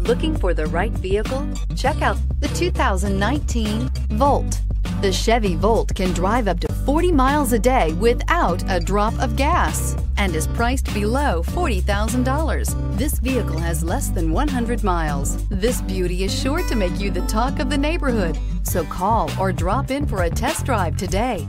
Looking for the right vehicle? Check out the 2019 Volt. The Chevy Volt can drive up to 40 miles a day without a drop of gas and is priced below $40,000. This vehicle has less than 100 miles. This beauty is sure to make you the talk of the neighborhood. So call or drop in for a test drive today.